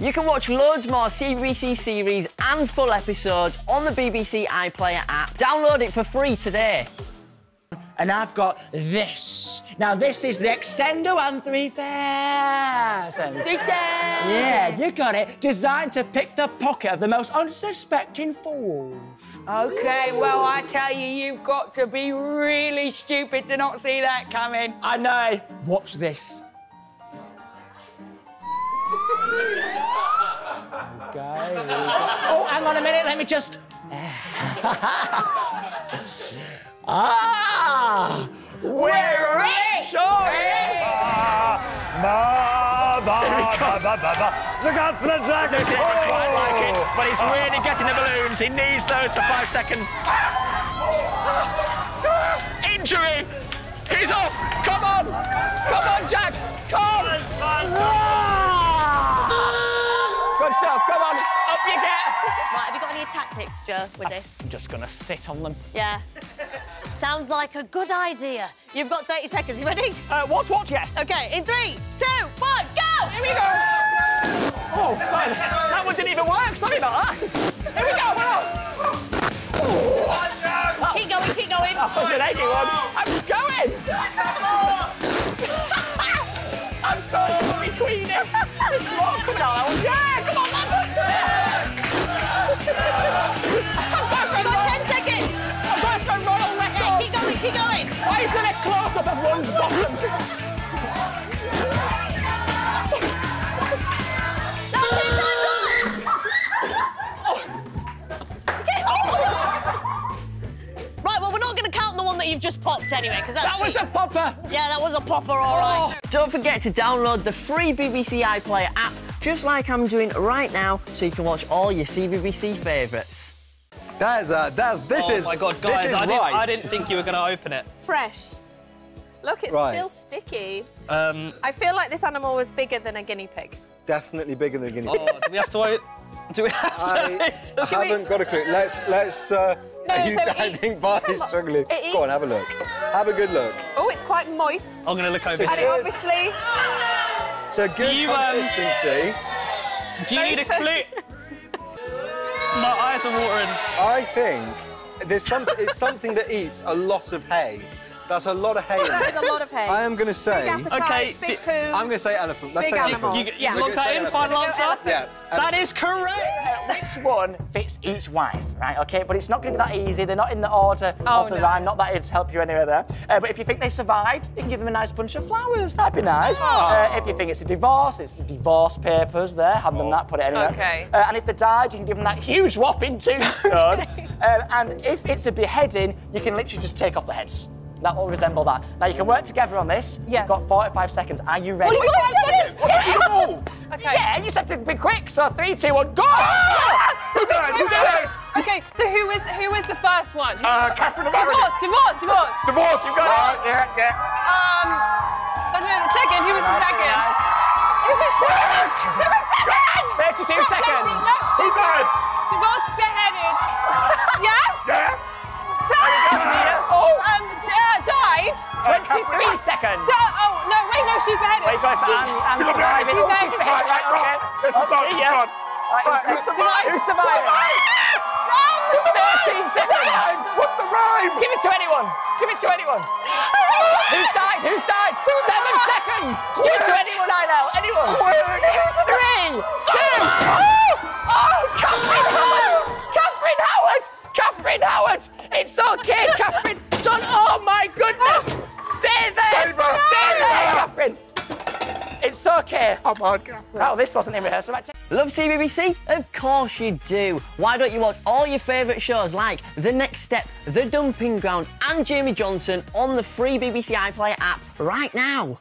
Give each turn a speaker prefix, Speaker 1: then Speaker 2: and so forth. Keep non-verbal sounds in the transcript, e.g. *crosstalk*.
Speaker 1: You can watch loads more CBBC series and full episodes on the BBC iPlayer app. Download it for free today.
Speaker 2: And I've got this. Now, this is the Extendo One 3000. Yeah, you got it. Designed to pick the pocket of the most unsuspecting fools.
Speaker 3: Okay, well, I tell you, you've got to be really stupid to not see that coming.
Speaker 2: I know. Watch this. Go. Oh, hang on a minute. Let me just. ah, we're rich.
Speaker 4: Look out for the dragon!
Speaker 5: He doesn't quite like it, but he's really getting the balloons. He needs those for five seconds. Injury! He's off! Come on! Come on, Jack! Come!
Speaker 6: Right, have you got any tactics, Joe, with this?
Speaker 2: I'm just going to sit on them.
Speaker 6: Yeah. Sounds like a good idea. You've got 30 seconds. You ready?
Speaker 2: Uh, what, what, yes?
Speaker 6: Okay, in three, two, one, go!
Speaker 2: Here we go. Oh, sorry. That one didn't even work. Sorry about that. Here we go. We're off.
Speaker 6: Keep going, keep going.
Speaker 2: That was an eggy one. I'm going. *laughs*
Speaker 6: you've just popped anyway, because that's
Speaker 2: That was a popper.
Speaker 6: Yeah, that was a popper, all right.
Speaker 1: Don't forget to download the free BBC iPlayer app, just like I'm doing right now, so you can watch all your CBBC favourites.
Speaker 4: That is, uh, that's, this
Speaker 5: oh
Speaker 4: is.
Speaker 5: Oh, my god, guys,
Speaker 4: is
Speaker 5: I, didn't. I didn't think you were going to open it.
Speaker 7: Fresh. Look, it's
Speaker 4: Right.
Speaker 7: still sticky.
Speaker 5: Um,
Speaker 7: I feel like this animal was bigger than a guinea pig.
Speaker 4: Definitely bigger than a guinea
Speaker 5: oh,
Speaker 4: pig.
Speaker 5: do we have to wait? Do we have to?
Speaker 4: I haven't got a clue. Let's, let's, uh,
Speaker 7: No,
Speaker 4: you,
Speaker 7: so
Speaker 4: I
Speaker 7: it-
Speaker 4: Barney's struggling.
Speaker 7: It
Speaker 4: Go on, have a look. Have a good look.
Speaker 7: Oh, it's quite moist.
Speaker 5: I'm going to look over
Speaker 7: And it
Speaker 5: here.
Speaker 7: obviously.
Speaker 4: So good
Speaker 5: you, um. Do you need a clue? My eyes are watering.
Speaker 4: I think there's some, it's something that eats a lot of hay. That's a lot of hay. in there.
Speaker 7: is a lot of hay.
Speaker 4: I am going to say.
Speaker 7: Big appetite,
Speaker 5: Okay,
Speaker 7: big poos.
Speaker 4: I'm going to say elephant. Let's
Speaker 7: Big
Speaker 4: say
Speaker 7: animal.
Speaker 4: elephant.
Speaker 5: You, you
Speaker 7: Yeah.
Speaker 5: lock that in, final answer?
Speaker 7: gonna
Speaker 4: Yeah.
Speaker 5: That is correct.
Speaker 2: Which one fits each wife, right? Okay, but it's not going to be that easy. They're not in the order
Speaker 7: Oh,
Speaker 2: of the
Speaker 7: no.
Speaker 2: rhyme. Not that it'd help you anywhere there. Uh, but if you think they survived, you can give them a nice bunch of flowers. That'd be nice. Uh, if you think it's a divorce, it's the divorce papers there. Hand them that, put it anywhere.
Speaker 7: Okay.
Speaker 2: Uh, and if they died, you can give them that huge whopping *laughs* tombstone. uh, and if it's a beheading, you can literally just take off the heads. That will resemble that. Now you can work together on this.
Speaker 7: Yes.
Speaker 2: You've got 45 seconds. Are you ready?
Speaker 7: 45 seconds?
Speaker 2: Yeah.
Speaker 7: Okay.
Speaker 2: Yeah, you just have to be quick. So three, two, one, go!
Speaker 4: Who did it? Who did it?
Speaker 7: Okay, so who was who was the first one?
Speaker 2: Uh, Catherine of
Speaker 7: divorce, divorce, divorce.
Speaker 2: Divorce, you've got it. Yeah, yeah.
Speaker 7: Um, but no, the second. Who was the second?
Speaker 2: nice.
Speaker 7: Who was second? Who was second?
Speaker 2: 32 seconds.
Speaker 7: No,
Speaker 2: T-bird.
Speaker 7: Divorce beheaded.
Speaker 2: 23 seconds.
Speaker 7: Di- oh no, wait, no, she's beheaded.
Speaker 2: Wait, go for
Speaker 7: She-
Speaker 2: Anne, Anne
Speaker 4: She's
Speaker 2: surviving.
Speaker 7: beheaded.
Speaker 2: Oh, she's
Speaker 7: She's
Speaker 2: beheaded. Right, okay. Let's see ya. Right, who's
Speaker 4: who
Speaker 2: next?
Speaker 4: survived?
Speaker 2: Who's surviving? 13 seconds.
Speaker 4: What's the rhyme?
Speaker 2: Give it to anyone. Give it to anyone. Who's died? Who's died? Seven seconds. Give it to anyone I know. Anyone. Three, two. It's okay.
Speaker 4: Come on, Catherine.
Speaker 2: Oh, this wasn't in rehearsal. Right,
Speaker 1: Love CBBC? Of course you do. Why don't you watch all your favourite shows like The Next Step, The Dumping Ground, and Jamie Johnson on the free BBC iPlayer app right now?